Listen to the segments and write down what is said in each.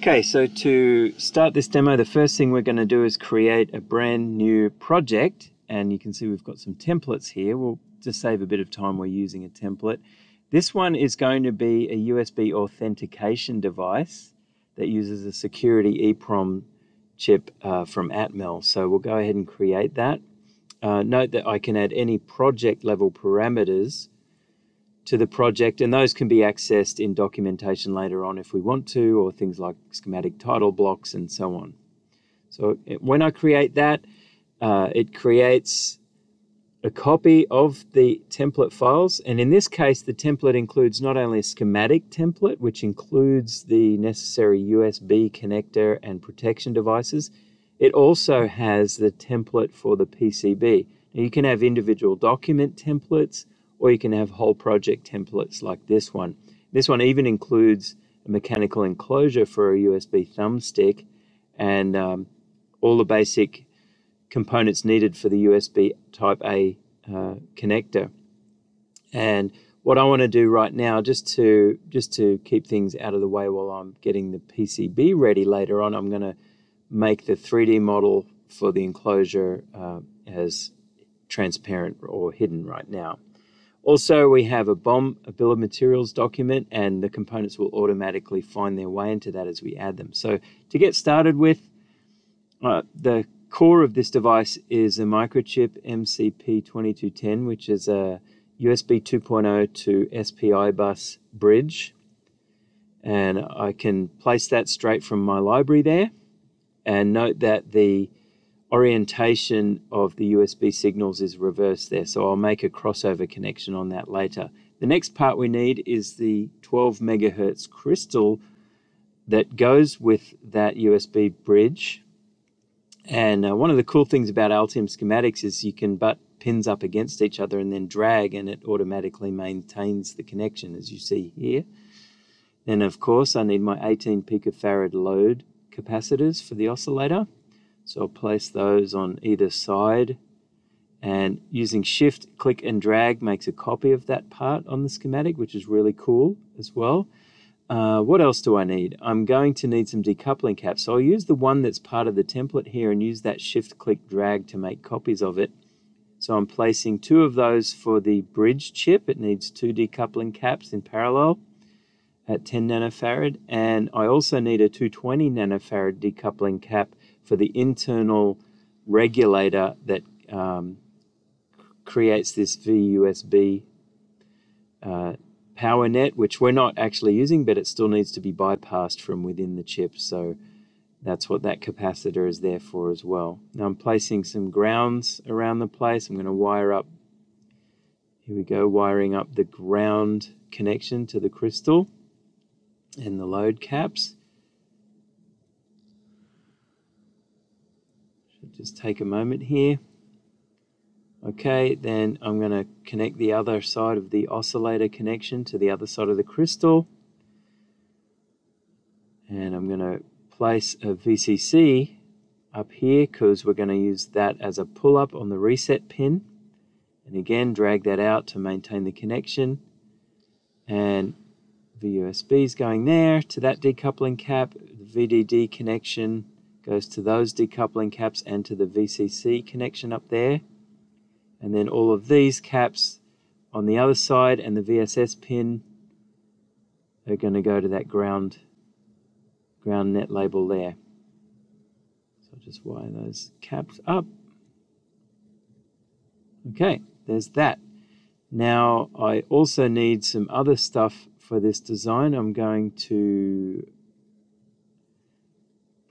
Okay, so to start this demo, the first thing we're going to do is create a brand new project. And you can see we've got some templates here. We'll just save a bit of time, we're using a template. This one is going to be a USB authentication device that uses a security EEPROM chip uh, from Atmel. So we'll go ahead and create that. Uh, note that I can add any project level parameters to the project, and those can be accessed in documentation later on if we want to, or things like schematic title blocks and so on. So when I create that, uh, it creates a copy of the template files. And in this case, the template includes not only a schematic template, which includes the necessary USB connector and protection devices, it also has the template for the PCB. Now, you can have individual document templates or you can have whole project templates like this one. This one even includes a mechanical enclosure for a USB thumbstick and um, all the basic components needed for the USB Type A uh, connector. And what I want to do right now, just to just to keep things out of the way while I'm getting the PCB ready later on, I'm going to make the 3D model for the enclosure uh, as transparent or hidden right now. Also, we have a BOM, a bill of materials document, and the components will automatically find their way into that as we add them. So to get started with, uh, the core of this device is a microchip MCP2210, which is a USB 2.0 to SPI bus bridge. And I can place that straight from my library there. And note that the orientation of the USB signals is reversed there. So I'll make a crossover connection on that later. The next part we need is the 12 megahertz crystal that goes with that USB bridge. And uh, one of the cool things about Altium schematics is you can butt pins up against each other and then drag and it automatically maintains the connection as you see here. Then of course I need my 18 picofarad load capacitors for the oscillator. So I'll place those on either side and using shift, click and drag makes a copy of that part on the schematic, which is really cool as well. Uh, what else do I need? I'm going to need some decoupling caps. So I'll use the one that's part of the template here and use that shift, click, drag to make copies of it. So I'm placing two of those for the bridge chip. It needs two decoupling caps in parallel at 10 nanofarad. And I also need a 220 nanofarad decoupling cap for the internal regulator that um, creates this VUSB uh, power net, which we're not actually using, but it still needs to be bypassed from within the chip. So that's what that capacitor is there for as well. Now I'm placing some grounds around the place. I'm going to wire up, here we go, wiring up the ground connection to the crystal and the load caps. Just take a moment here. Okay, then I'm going to connect the other side of the oscillator connection to the other side of the crystal. And I'm going to place a VCC up here because we're going to use that as a pull-up on the reset pin. And again, drag that out to maintain the connection. And the USB is going there to that decoupling cap, the VDD connection goes to those decoupling caps and to the VCC connection up there. And then all of these caps on the other side and the VSS pin are going to go to that ground, ground net label there. So I'll just wire those caps up. Okay, there's that. Now I also need some other stuff for this design. I'm going to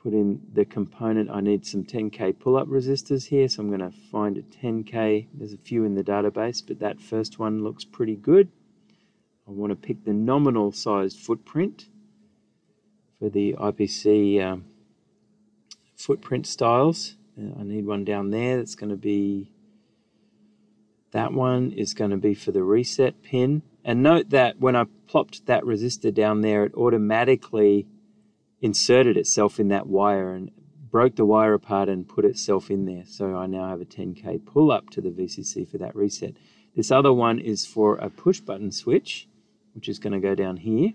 put in the component. I need some 10K pull-up resistors here, so I'm going to find a 10K. There's a few in the database, but that first one looks pretty good. I want to pick the nominal sized footprint for the IPC um, footprint styles. Uh, I need one down there that's going to be that one is going to be for the reset pin. And note that when I plopped that resistor down there, it automatically inserted itself in that wire and broke the wire apart and put itself in there. So I now have a 10K pull up to the VCC for that reset. This other one is for a push button switch, which is going to go down here.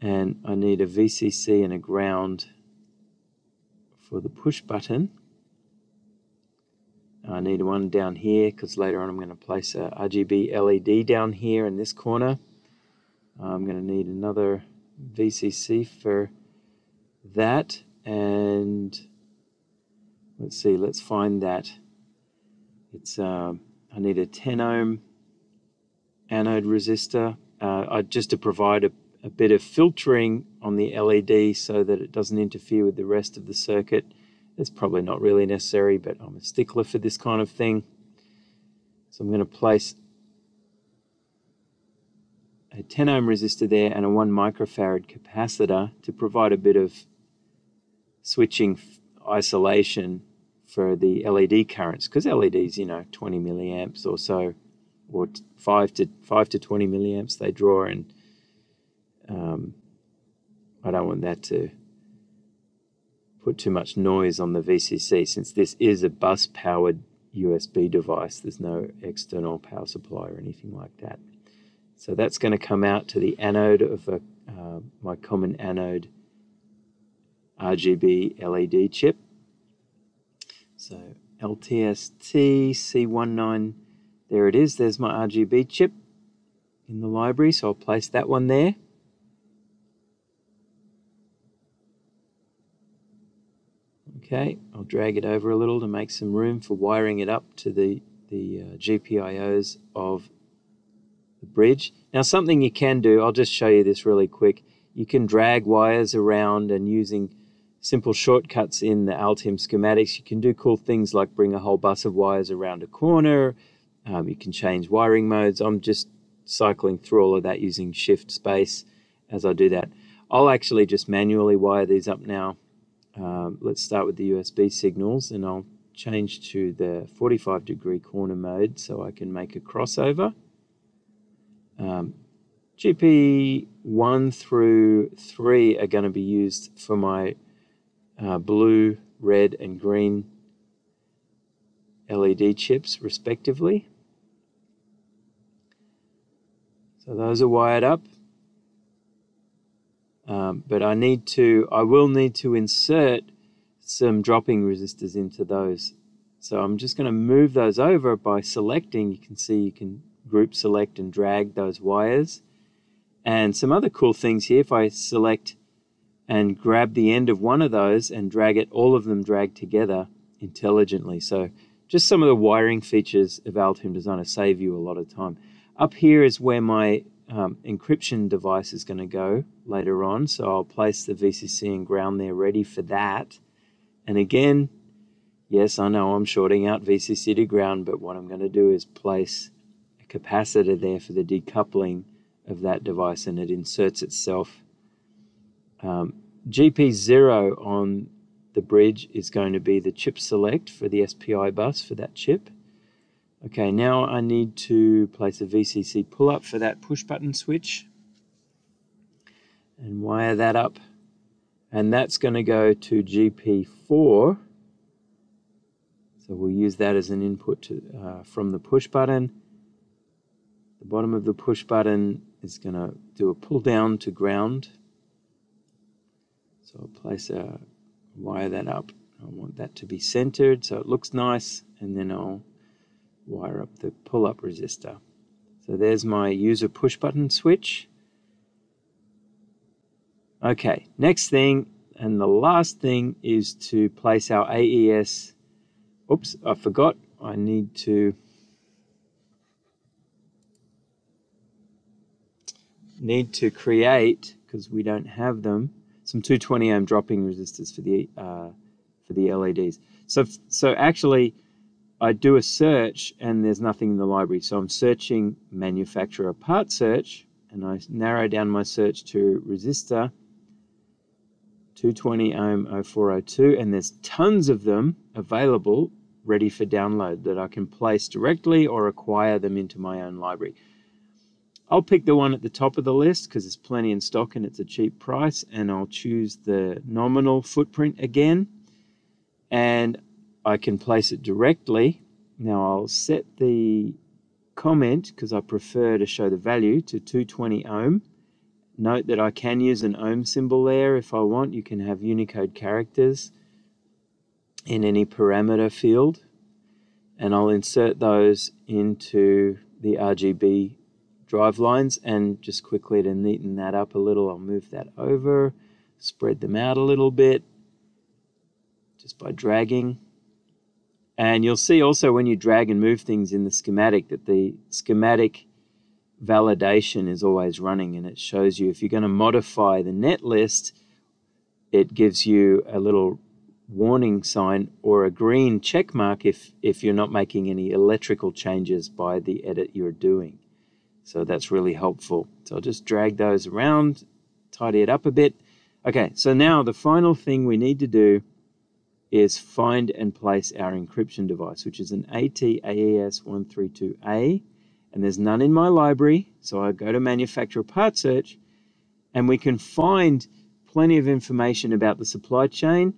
and I need a VCC and a ground for the push button. I need one down here because later on I'm going to place a RGB LED down here in this corner. I'm going to need another VCC for that. And let's see let's find that. It's uh, I need a 10 ohm anode resistor. Uh, just to provide a, a bit of filtering on the LED so that it doesn't interfere with the rest of the circuit. It's probably not really necessary, but I'm a stickler for this kind of thing. So I'm going to place a 10 ohm resistor there and a 1 microfarad capacitor to provide a bit of switching isolation for the LED currents because LEDs, you know, 20 milliamps or so, or 5 to 5 to 20 milliamps they draw, and um, I don't want that to put too much noise on the VCC since this is a bus powered USB device. There's no external power supply or anything like that. So that's going to come out to the anode of a, uh, my common anode RGB LED chip. So LTST C19, there it is. There's my RGB chip in the library. So I'll place that one there. Okay, I'll drag it over a little to make some room for wiring it up to the, the uh, GPIOs of the bridge. Now something you can do, I'll just show you this really quick. You can drag wires around and using simple shortcuts in the Altium schematics, you can do cool things like bring a whole bus of wires around a corner. Um, you can change wiring modes. I'm just cycling through all of that using shift space as I do that. I'll actually just manually wire these up now um, let's start with the USB signals and I'll change to the 45 degree corner mode so I can make a crossover. Um, GP 1 through 3 are going to be used for my uh, blue, red and green LED chips respectively. So those are wired up. Um, but I need to, I will need to insert some dropping resistors into those. So I'm just going to move those over by selecting. You can see you can group select and drag those wires. And some other cool things here, if I select and grab the end of one of those and drag it, all of them drag together intelligently. So just some of the wiring features of Altium Designer save you a lot of time. Up here is where my um, encryption device is going to go later on. So I'll place the VCC and ground there ready for that. And again, yes, I know I'm shorting out VCC to ground, but what I'm going to do is place capacitor there for the decoupling of that device and it inserts itself. Um, GP0 on the bridge is going to be the chip select for the SPI bus for that chip. Okay, now I need to place a VCC pull-up for that push button switch and wire that up. And that's going to go to GP4. So we'll use that as an input to, uh, from the push button. The bottom of the push button is going to do a pull down to ground. So I'll place a wire that up. I want that to be centered so it looks nice and then I'll wire up the pull-up resistor. So there's my user push button switch. Okay, next thing and the last thing is to place our AES. Oops, I forgot. I need to need to create because we don't have them some 220 ohm dropping resistors for the uh, for the LEDs. So so actually I do a search and there's nothing in the library. So I'm searching manufacturer part search and I narrow down my search to resistor 220 ohm 0402 and there's tons of them available ready for download that I can place directly or acquire them into my own library. I'll pick the one at the top of the list because there's plenty in stock and it's a cheap price and I'll choose the nominal footprint again and I can place it directly. Now I'll set the comment because I prefer to show the value to 220 ohm. note that I can use an ohm symbol there if I want. You can have Unicode characters in any parameter field and I'll insert those into the RGB drive lines and just quickly to neaten that up a little I'll move that over spread them out a little bit just by dragging. And you'll see also when you drag and move things in the schematic that the schematic validation is always running and it shows you if you're going to modify the net list it gives you a little warning sign or a green check mark if if you're not making any electrical changes by the edit you're doing so that's really helpful. So I'll just drag those around tidy it up a bit. Okay so now the final thing we need to do is find and place our encryption device which is an AT-AES 132A and there's none in my library. So I go to manufacturer part search and we can find plenty of information about the supply chain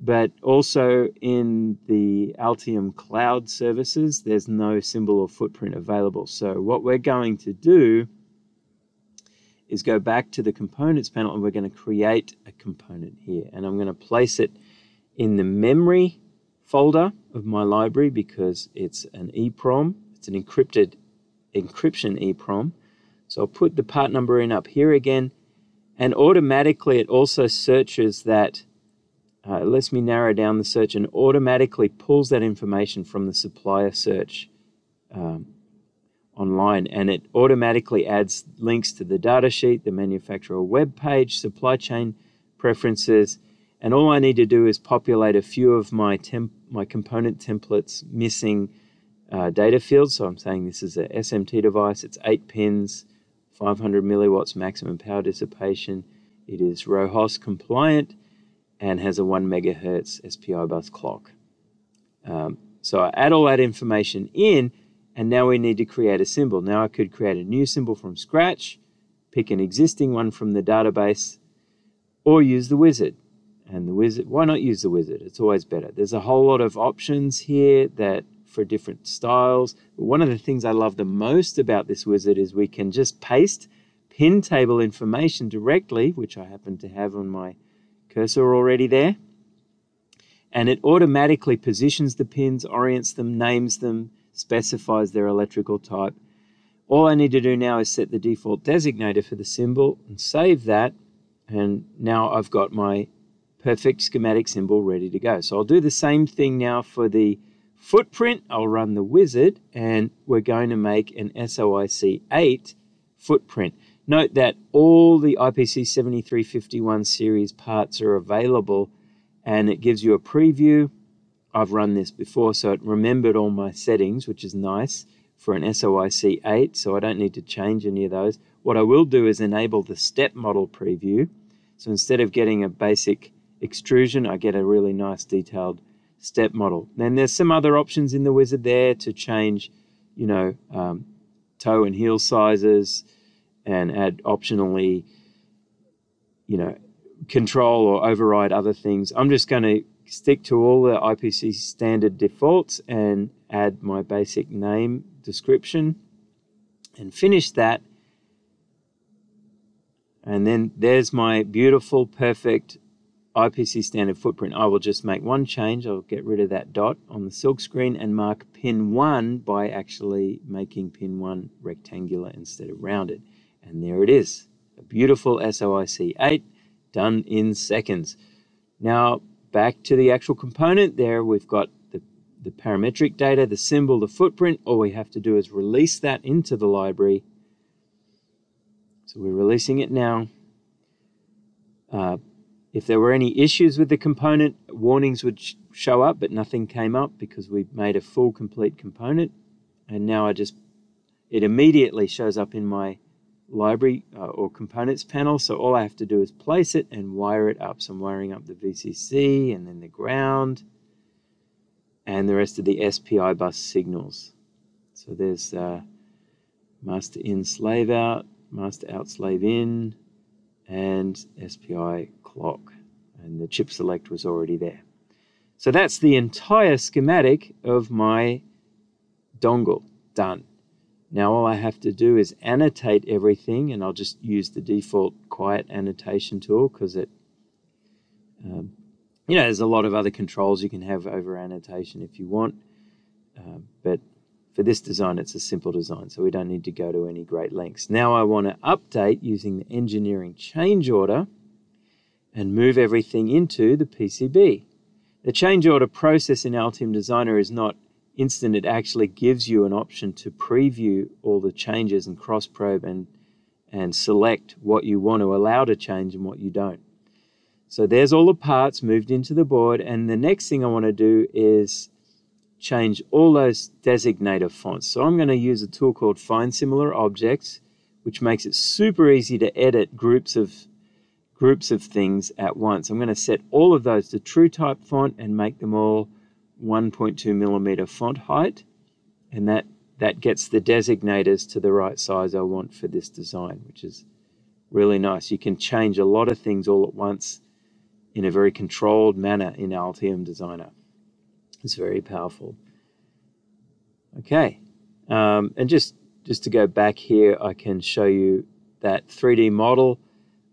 but also in the Altium cloud services, there's no symbol or footprint available. So what we're going to do is go back to the components panel and we're going to create a component here. And I'm going to place it in the memory folder of my library because it's an EEPROM. It's an encrypted encryption EEPROM. So I'll put the part number in up here again and automatically it also searches that uh, it lets me narrow down the search and automatically pulls that information from the supplier search um, online and it automatically adds links to the datasheet, the manufacturer web page, supply chain preferences, and all I need to do is populate a few of my temp my component templates missing uh, data fields. So I'm saying this is a SMT device, it's eight pins, 500 milliwatts maximum power dissipation. It is RoHS compliant and has a 1 megahertz SPI bus clock. Um, so I add all that information in, and now we need to create a symbol. Now I could create a new symbol from scratch, pick an existing one from the database, or use the wizard. And the wizard, why not use the wizard? It's always better. There's a whole lot of options here that for different styles. But one of the things I love the most about this wizard is we can just paste pin table information directly, which I happen to have on my cursor already there. And it automatically positions the pins, orients them, names them, specifies their electrical type. All I need to do now is set the default designator for the symbol and save that. And now I've got my perfect schematic symbol ready to go. So I'll do the same thing now for the footprint. I'll run the wizard and we're going to make an SOIC 8 footprint. Note that all the IPC 7351 series parts are available and it gives you a preview. I've run this before, so it remembered all my settings, which is nice for an SOIC 8, so I don't need to change any of those. What I will do is enable the step model preview. So instead of getting a basic extrusion, I get a really nice detailed step model. Then there's some other options in the wizard there to change, you know, um, toe and heel sizes, and add optionally, you know, control or override other things. I'm just going to stick to all the IPC standard defaults and add my basic name description and finish that. And then there's my beautiful, perfect IPC standard footprint. I will just make one change. I'll get rid of that dot on the silk screen and mark pin 1 by actually making pin 1 rectangular instead of rounded. And there it is, a beautiful SOIC 8 done in seconds. Now back to the actual component there, we've got the, the parametric data, the symbol, the footprint. All we have to do is release that into the library. So we're releasing it now. Uh, if there were any issues with the component, warnings would sh show up, but nothing came up because we made a full complete component. And now I just, it immediately shows up in my library uh, or components panel. So all I have to do is place it and wire it up. So I'm wiring up the VCC and then the ground and the rest of the SPI bus signals. So there's uh, master in slave out, master out slave in, and SPI clock. And the chip select was already there. So that's the entire schematic of my dongle done. Now all I have to do is annotate everything and I'll just use the default quiet annotation tool because it, um, you know, there's a lot of other controls you can have over annotation if you want. Uh, but for this design, it's a simple design, so we don't need to go to any great lengths. Now I want to update using the engineering change order and move everything into the PCB. The change order process in Altium Designer is not instant. It actually gives you an option to preview all the changes and cross probe and, and select what you want to allow to change and what you don't. So there's all the parts moved into the board. And the next thing I want to do is change all those designator fonts. So I'm going to use a tool called Find Similar Objects, which makes it super easy to edit groups of groups of things at once. I'm going to set all of those to true type font and make them all 1.2 millimeter font height. And that, that gets the designators to the right size I want for this design, which is really nice. You can change a lot of things all at once in a very controlled manner in Altium Designer. It's very powerful. Okay, um, and just, just to go back here, I can show you that 3D model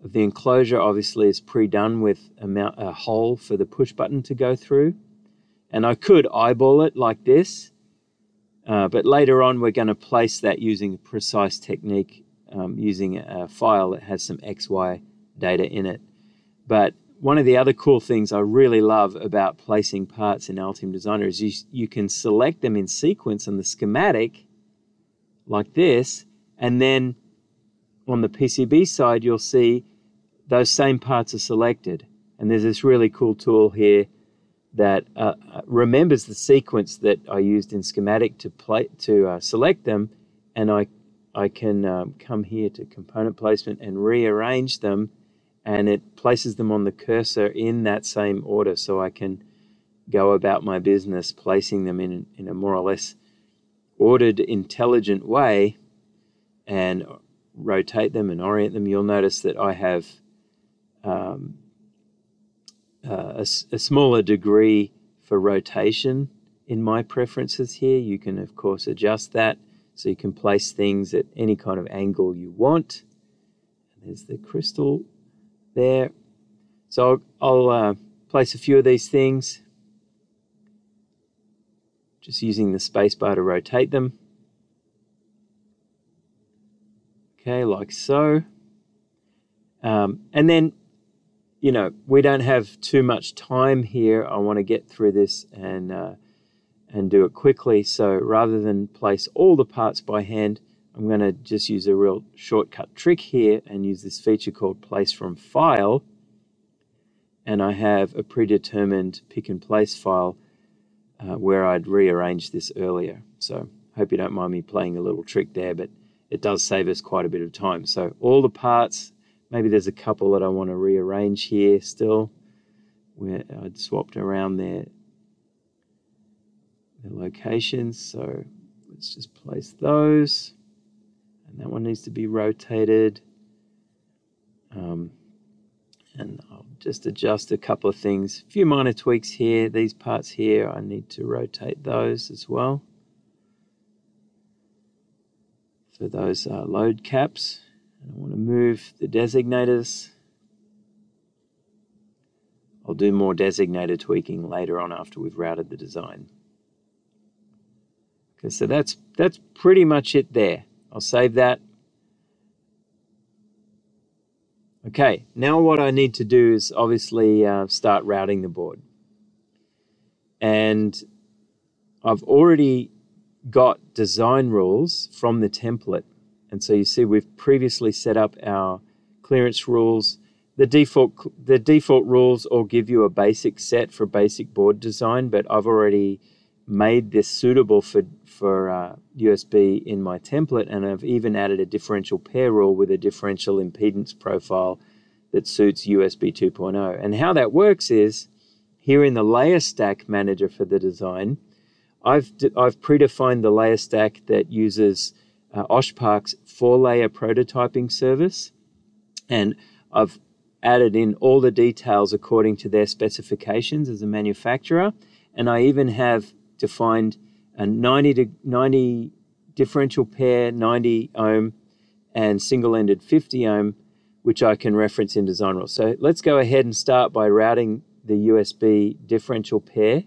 of the enclosure obviously is pre-done with a, mount, a hole for the push button to go through. And I could eyeball it like this, uh, but later on we're going to place that using a precise technique um, using a file that has some XY data in it. But one of the other cool things I really love about placing parts in Altium Designer is you, you can select them in sequence on the schematic like this, and then on the PCB side, you'll see those same parts are selected. And there's this really cool tool here that uh, uh, remembers the sequence that I used in schematic to play to uh, select them, and I I can um, come here to component placement and rearrange them, and it places them on the cursor in that same order, so I can go about my business placing them in in a more or less ordered, intelligent way, and rotate them and orient them. You'll notice that I have um, uh, a, a, smaller degree for rotation in my preferences here. You can, of course, adjust that so you can place things at any kind of angle you want. There's the crystal there. So I'll, I'll uh, place a few of these things, just using the spacebar to rotate them. Okay, like so. Um, and then you know, we don't have too much time here. I want to get through this and uh, and do it quickly. So rather than place all the parts by hand, I'm going to just use a real shortcut trick here and use this feature called place from file. And I have a predetermined pick and place file uh, where I'd rearranged this earlier. So hope you don't mind me playing a little trick there, but it does save us quite a bit of time. So all the parts Maybe there's a couple that I want to rearrange here still, where I'd swapped around their, their locations. So let's just place those. And that one needs to be rotated. Um, and I'll just adjust a couple of things. A few minor tweaks here. These parts here, I need to rotate those as well. For those uh, load caps. I want to move the designators. I'll do more designator tweaking later on after we've routed the design. Okay, so that's that's pretty much it there. I'll save that. Okay, now what I need to do is obviously uh, start routing the board. And I've already got design rules from the template and so you see we've previously set up our clearance rules. The default, the default rules all give you a basic set for basic board design, but I've already made this suitable for, for uh, USB in my template, and I've even added a differential pair rule with a differential impedance profile that suits USB 2.0. And how that works is here in the layer stack manager for the design, I've, I've predefined the layer stack that uses uh, OSHPARK's four layer prototyping service. And I've added in all the details according to their specifications as a manufacturer. And I even have defined a 90, to 90 differential pair 90 ohm and single-ended 50 ohm, which I can reference in design rules. So let's go ahead and start by routing the USB differential pair.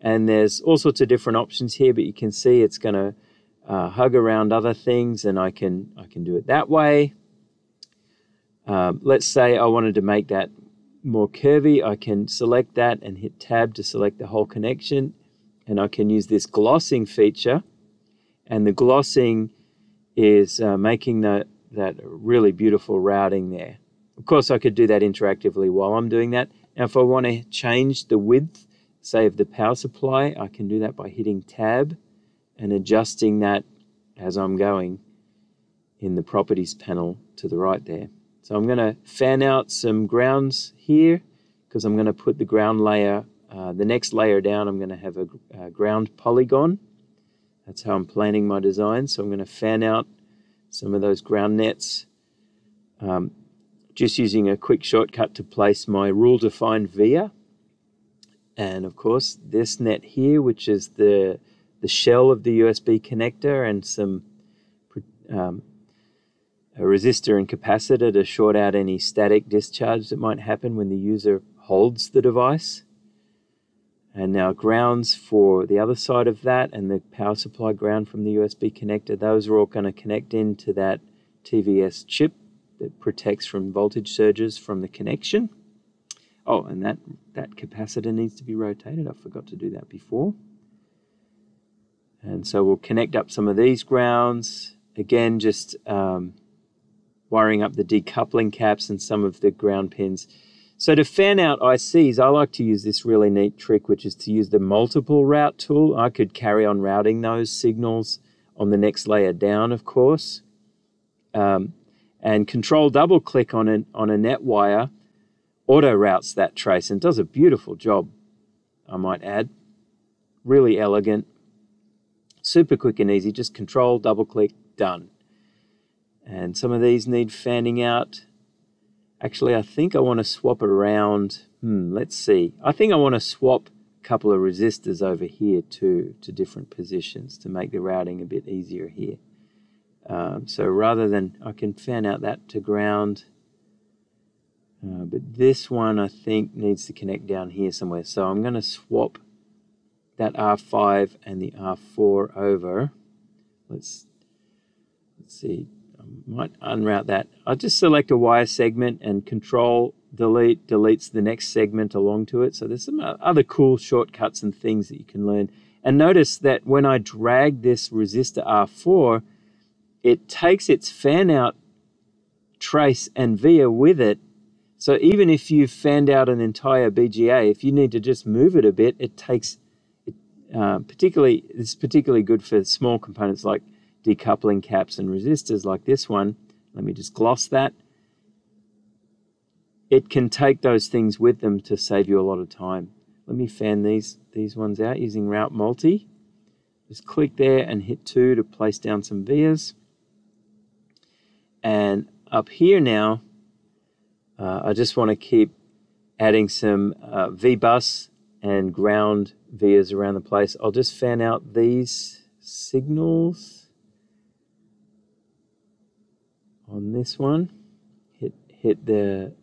And there's all sorts of different options here, but you can see it's going to uh, hug around other things, and I can I can do it that way. Um, let's say I wanted to make that more curvy. I can select that and hit Tab to select the whole connection, and I can use this glossing feature. And the glossing is uh, making the, that really beautiful routing there. Of course, I could do that interactively while I'm doing that. Now, if I want to change the width, say of the power supply, I can do that by hitting Tab and adjusting that as I'm going in the properties panel to the right there. So I'm going to fan out some grounds here because I'm going to put the ground layer, uh, the next layer down, I'm going to have a, a, ground polygon. That's how I'm planning my design. So I'm going to fan out some of those ground nets. Um, just using a quick shortcut to place my rule defined via. And of course, this net here, which is the the shell of the USB connector and some um, a resistor and capacitor to short out any static discharge that might happen when the user holds the device. And now grounds for the other side of that and the power supply ground from the USB connector, those are all going to connect into that TVS chip that protects from voltage surges from the connection. Oh, and that, that capacitor needs to be rotated. I forgot to do that before. And so we'll connect up some of these grounds. Again, just um, wiring up the decoupling caps and some of the ground pins. So to fan out ICs, I like to use this really neat trick, which is to use the multiple route tool. I could carry on routing those signals on the next layer down, of course. Um, and control double click on, an, on a net wire auto routes that trace and does a beautiful job, I might add. Really elegant. Super quick and easy, just control, double click, done. And some of these need fanning out. Actually, I think I want to swap around. Hmm, let's see. I think I want to swap a couple of resistors over here too to different positions to make the routing a bit easier here. Um, so rather than, I can fan out that to ground. Uh, but this one I think needs to connect down here somewhere. So I'm going to swap that R5 and the R4 over. Let's let's see. I might unroute that. I'll just select a wire segment and control delete deletes the next segment along to it. So there's some other cool shortcuts and things that you can learn. And notice that when I drag this resistor R4, it takes its fan out trace and via with it. So even if you've fanned out an entire BGA, if you need to just move it a bit, it takes uh, particularly, it's particularly good for small components like decoupling caps and resistors like this one. Let me just gloss that. It can take those things with them to save you a lot of time. Let me fan these, these ones out using Route Multi. Just click there and hit 2 to place down some vias. And up here now, uh, I just want to keep adding some uh, V-bus and ground vias around the place. I'll just fan out these signals on this one. Hit hit the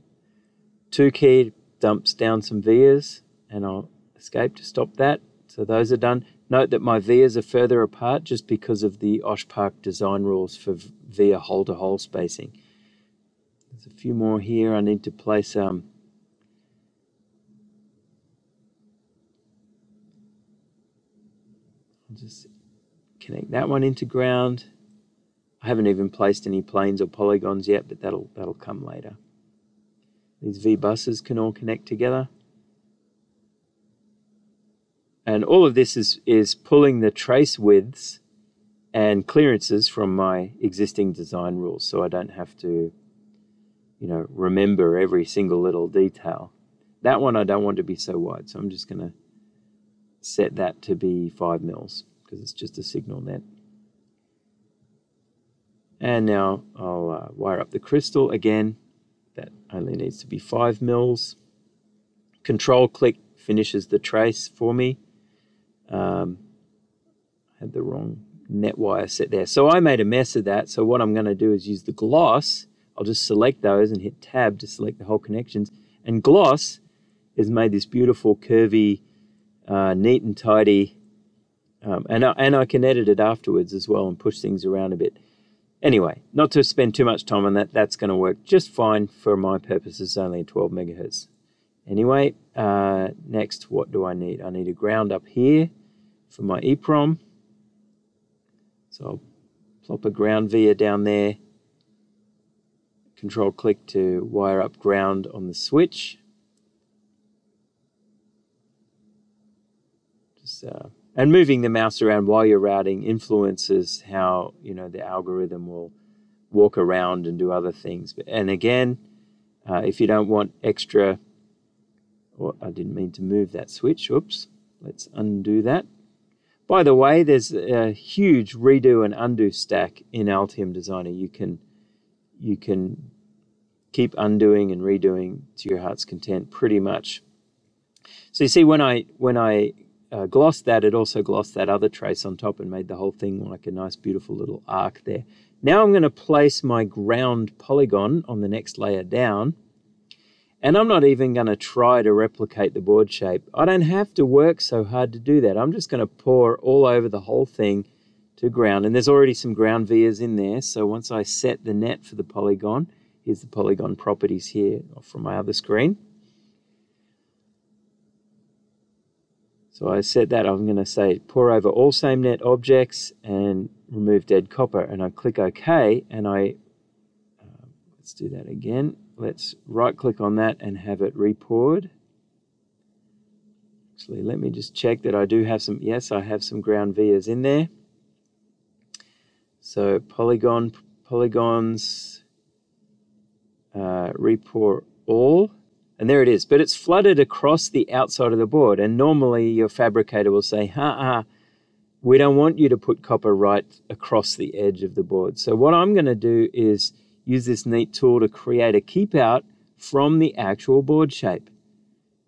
two key, dumps down some vias, and I'll escape to stop that. So those are done. Note that my vias are further apart just because of the Osh Park design rules for via hole-to-hole spacing. There's a few more here. I need to place um, I'll just connect that one into ground. I haven't even placed any planes or polygons yet, but that'll that'll come later. These V buses can all connect together. And all of this is, is pulling the trace widths and clearances from my existing design rules so I don't have to, you know, remember every single little detail. That one I don't want to be so wide, so I'm just going to set that to be 5 mils because it's just a signal net. And now I'll uh, wire up the crystal again. That only needs to be 5 mils. Control click finishes the trace for me. Um, I had the wrong net wire set there. So I made a mess of that. So what I'm going to do is use the gloss. I'll just select those and hit tab to select the whole connections. And gloss has made this beautiful curvy, uh, neat and tidy. Um, and, I, and I can edit it afterwards as well and push things around a bit. Anyway, not to spend too much time on that, that's going to work just fine for my purposes, only 12 megahertz. Anyway, uh, next, what do I need? I need a ground up here for my EEPROM. So I'll plop a ground via down there. Control click to wire up ground on the switch. Uh, and moving the mouse around while you're routing influences how you know the algorithm will walk around and do other things. And again, uh, if you don't want extra, or I didn't mean to move that switch. Oops, let's undo that. By the way, there's a huge redo and undo stack in Altium Designer. You can you can keep undoing and redoing to your heart's content pretty much. So you see when I when I uh, glossed that, it also glossed that other trace on top and made the whole thing like a nice, beautiful little arc there. Now I'm going to place my ground polygon on the next layer down. And I'm not even going to try to replicate the board shape. I don't have to work so hard to do that. I'm just going to pour all over the whole thing to ground. And there's already some ground vias in there. So once I set the net for the polygon, here's the polygon properties here from my other screen. So I set that, I'm going to say pour over all same net objects and remove dead copper. And I click OK and I, uh, let's do that again. Let's right click on that and have it repoured. Actually, let me just check that I do have some, yes, I have some ground vias in there. So polygon, polygons, uh, repour all. And there it is. But it's flooded across the outside of the board. And normally your fabricator will say, ha ha, we don't want you to put copper right across the edge of the board. So what I'm going to do is use this neat tool to create a keep out from the actual board shape.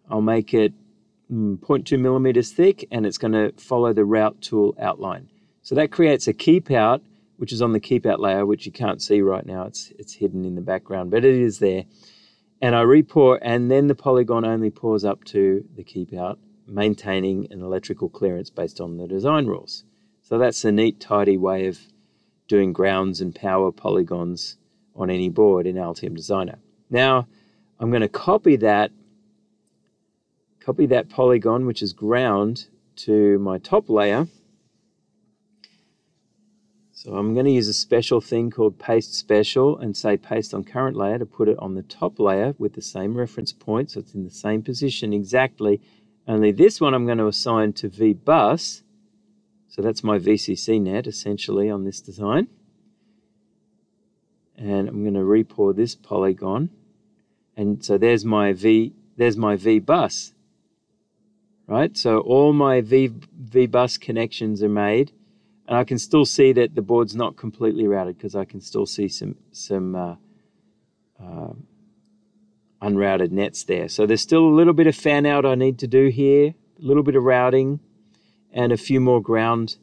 I'll make it mm, 0.2 millimeters thick and it's going to follow the route tool outline. So that creates a keep out, which is on the keep out layer, which you can't see right now. It's, it's hidden in the background, but it is there and I repour, and then the polygon only pours up to the keep out, maintaining an electrical clearance based on the design rules. So that's a neat, tidy way of doing grounds and power polygons on any board in Altium Designer. Now, I'm going to copy that, copy that polygon, which is ground, to my top layer, so I'm going to use a special thing called paste special and say paste on current layer to put it on the top layer with the same reference point. So it's in the same position exactly. Only this one I'm going to assign to VBus. So that's my VCC net essentially on this design. And I'm going to repour this polygon. And so there's my V, there's my VBus. Right? So all my V, VBus connections are made and I can still see that the board's not completely routed because I can still see some some uh, uh, unrouted nets there. So there's still a little bit of fan out I need to do here, a little bit of routing, and a few more ground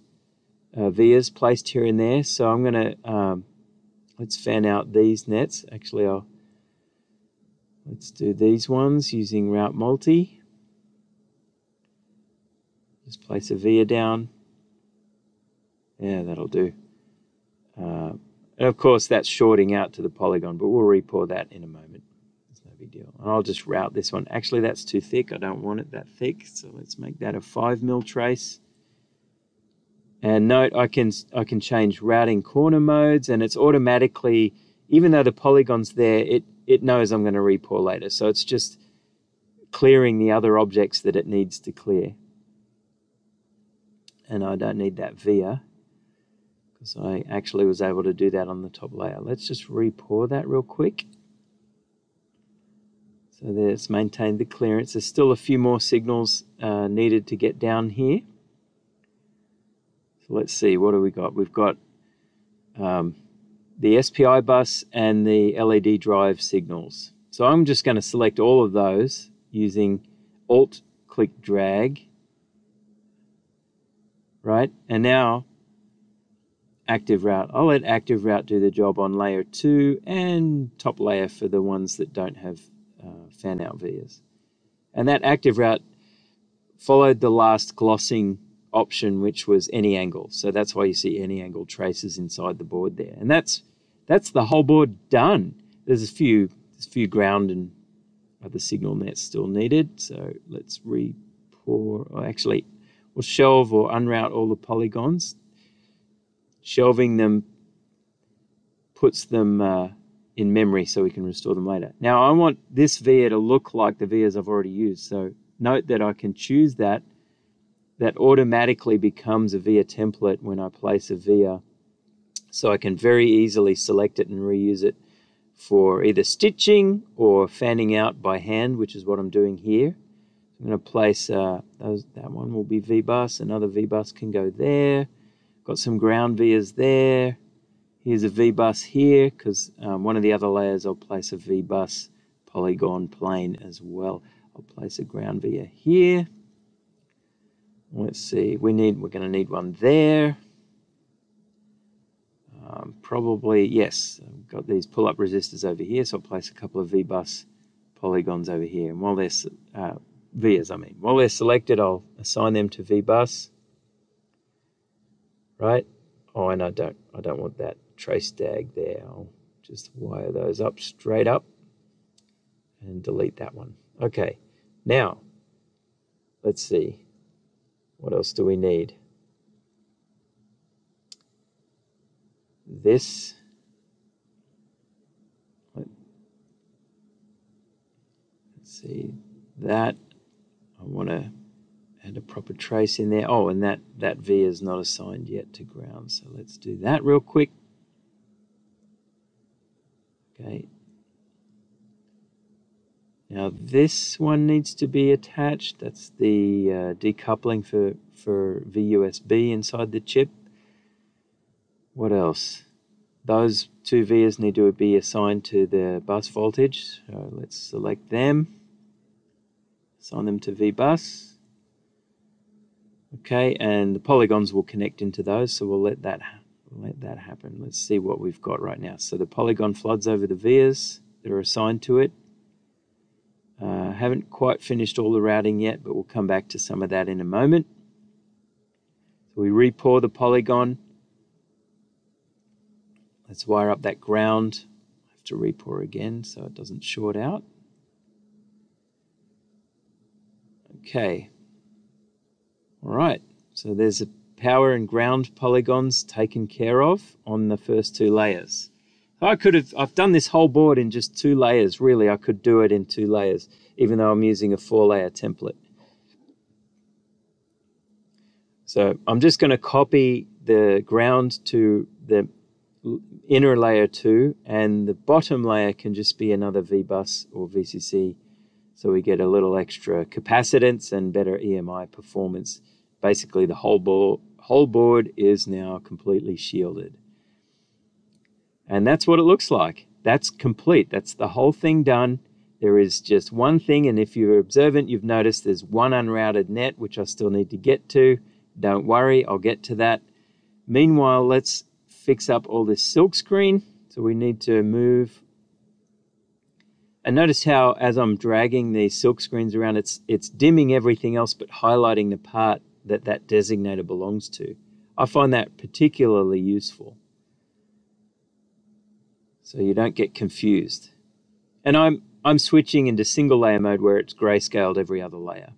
uh, vias placed here and there. So I'm going to um, let's fan out these nets. Actually, I'll let's do these ones using Route Multi. Just place a via down yeah, that'll do. Uh, and of course, that's shorting out to the polygon, but we'll repour that in a moment. It's no big deal. And I'll just route this one. Actually, that's too thick. I don't want it that thick. So let's make that a 5 mil trace. And note, I can, I can change routing corner modes, and it's automatically, even though the polygon's there, it, it knows I'm going to repour later. So it's just clearing the other objects that it needs to clear. And I don't need that via because I actually was able to do that on the top layer. Let's just repour that real quick. So there's maintained the clearance. There's still a few more signals uh, needed to get down here. So let's see, what do we got? We've got um, the SPI bus and the LED drive signals. So I'm just going to select all of those using Alt click drag. Right, and now active route. I'll let active route do the job on layer two and top layer for the ones that don't have uh, fan out vias. And that active route followed the last glossing option, which was any angle. So that's why you see any angle traces inside the board there. And that's that's the whole board done. There's a few there's a few ground and other signal nets still needed. So let's re-pour, or actually we'll shelve or unroute all the polygons. Shelving them puts them uh, in memory so we can restore them later. Now I want this via to look like the vias I've already used. So note that I can choose that. That automatically becomes a via template when I place a via. So I can very easily select it and reuse it for either stitching or fanning out by hand, which is what I'm doing here. I'm going to place uh, those, that one will be V-bus. Another V-bus can go there. Got some ground vias there. Here's a V-bus here because um, one of the other layers I'll place a V-bus polygon plane as well. I'll place a ground via here. Let's see, we need, we're going to need one there. Um, probably, yes, I've got these pull-up resistors over here, so I'll place a couple of V-bus polygons over here. And while they're, uh, vias, I mean, while they're selected, I'll assign them to V-bus. Right? Oh, and I don't, I don't want that trace tag there. I'll just wire those up straight up and delete that one. Okay, now, let's see. What else do we need? This. Let's see. That. I want to add a proper trace in there. Oh, and that, that V is not assigned yet to ground. So let's do that real quick. Okay, now this one needs to be attached. That's the uh, decoupling for, for VUSB inside the chip. What else? Those two vias need to be assigned to the bus voltage. So let's select them. Assign them to VBus. Okay, and the polygons will connect into those, so we'll let that let that happen. Let's see what we've got right now. So the polygon floods over the vias that are assigned to it. Uh, haven't quite finished all the routing yet, but we'll come back to some of that in a moment. So we repour the polygon. Let's wire up that ground. I have to repour again so it doesn't short out. Okay. All right. So there's a power and ground polygons taken care of on the first two layers. I could have, I've done this whole board in just two layers. Really, I could do it in two layers, even though I'm using a four layer template. So I'm just going to copy the ground to the inner layer two, and the bottom layer can just be another VBus or VCC. So we get a little extra capacitance and better EMI performance. Basically, the whole board, whole board is now completely shielded. And that's what it looks like. That's complete. That's the whole thing done. There is just one thing, and if you're observant, you've noticed there's one unrouted net, which I still need to get to. Don't worry, I'll get to that. Meanwhile, let's fix up all this silk screen. So we need to move. And notice how, as I'm dragging these silk screens around, it's, it's dimming everything else but highlighting the part that that designator belongs to. I find that particularly useful so you don't get confused. And I'm, I'm switching into single layer mode where it's grayscaled every other layer.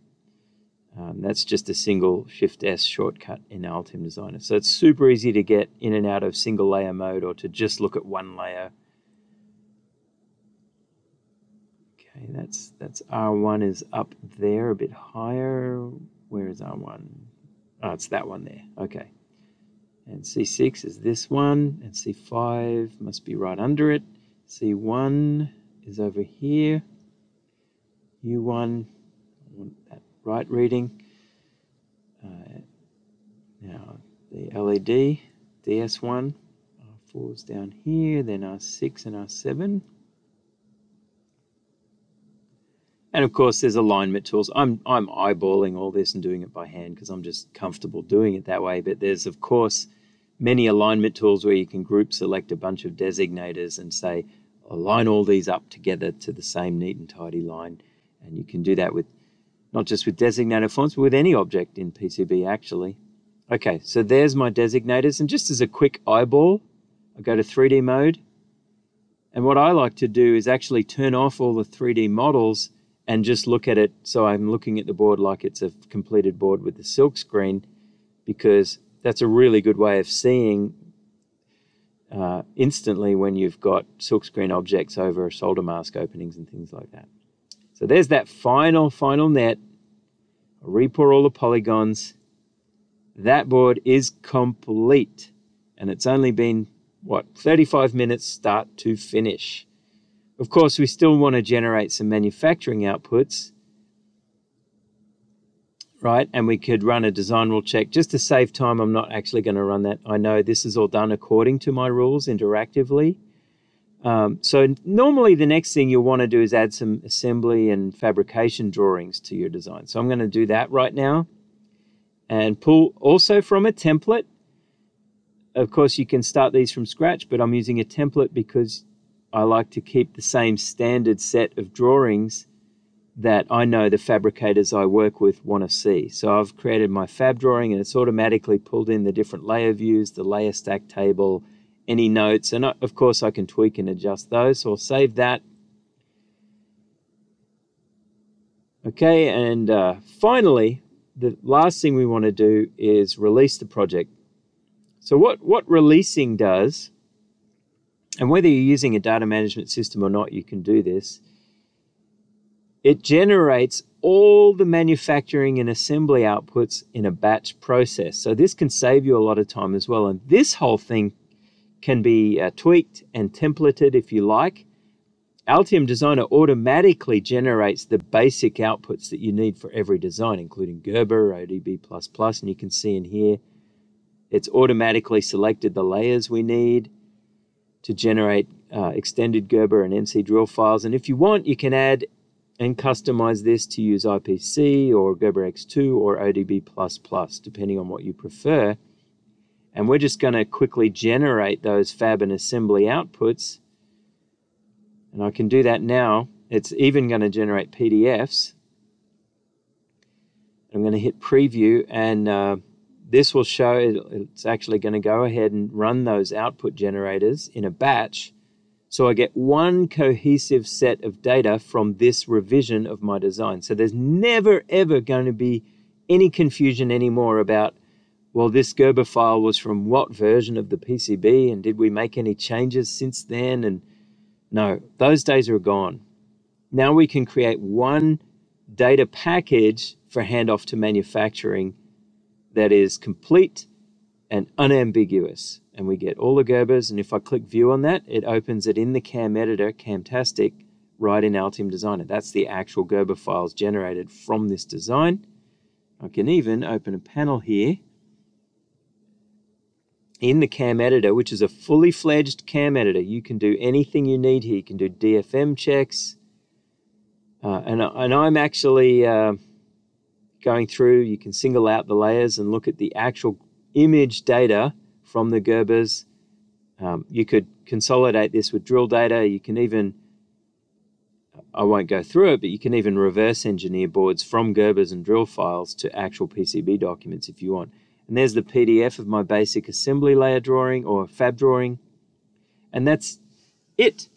Um, that's just a single Shift S shortcut in Altium Designer. So it's super easy to get in and out of single layer mode or to just look at one layer. Okay, that's that's R1 is up there a bit higher. Where is R1? Oh, it's that one there. Okay. And C6 is this one, and C5 must be right under it. C1 is over here. U1, I want that right reading. Uh, now the LED, DS1, R4 is down here, then R6 and R7. And of course, there's alignment tools. I'm, I'm eyeballing all this and doing it by hand because I'm just comfortable doing it that way. But there's, of course, many alignment tools where you can group select a bunch of designators and say, align all these up together to the same neat and tidy line. And you can do that with not just with designator fonts, but with any object in PCB actually. Okay, so there's my designators. And just as a quick eyeball, I go to 3D mode. And what I like to do is actually turn off all the 3D models and just look at it. So I'm looking at the board like it's a completed board with the silk screen because that's a really good way of seeing uh, instantly when you've got silkscreen objects over solder mask openings and things like that. So there's that final, final net. Repour all the polygons. That board is complete. And it's only been, what, 35 minutes start to finish. Of course, we still want to generate some manufacturing outputs, right? And we could run a design rule check. Just to save time, I'm not actually going to run that. I know this is all done according to my rules interactively. Um, so normally the next thing you'll want to do is add some assembly and fabrication drawings to your design. So I'm going to do that right now and pull also from a template. Of course, you can start these from scratch, but I'm using a template because I like to keep the same standard set of drawings that I know the fabricators I work with want to see. So I've created my fab drawing and it's automatically pulled in the different layer views, the layer stack table, any notes, and of course I can tweak and adjust those. So I'll save that. Okay, and uh, finally, the last thing we want to do is release the project. So what, what releasing does, and whether you're using a data management system or not, you can do this, it generates all the manufacturing and assembly outputs in a batch process. So this can save you a lot of time as well. And this whole thing can be uh, tweaked and templated if you like. Altium Designer automatically generates the basic outputs that you need for every design, including Gerber, ODB++, and you can see in here, it's automatically selected the layers we need to generate uh, extended Gerber and NC drill files. And if you want, you can add and customize this to use IPC or Gerber X2 or ODB++, depending on what you prefer. And we're just going to quickly generate those fab and assembly outputs. And I can do that now. It's even going to generate PDFs. I'm going to hit preview and uh, this will show it's actually going to go ahead and run those output generators in a batch. So I get one cohesive set of data from this revision of my design. So there's never ever going to be any confusion anymore about well, this Gerber file was from what version of the PCB, and did we make any changes since then? And no, those days are gone. Now we can create one data package for handoff to manufacturing that is complete and unambiguous. And we get all the Gerbers, and if I click view on that, it opens it in the CAM editor, Camtastic, right in Altium Designer. That's the actual Gerber files generated from this design. I can even open a panel here in the CAM editor, which is a fully fledged CAM editor. You can do anything you need here. You can do DFM checks. Uh, and, and I'm actually uh, going through, you can single out the layers and look at the actual image data from the Gerbers. Um, you could consolidate this with drill data. You can even, I won't go through it, but you can even reverse engineer boards from Gerbers and drill files to actual PCB documents if you want. And there's the PDF of my basic assembly layer drawing or fab drawing. And that's it.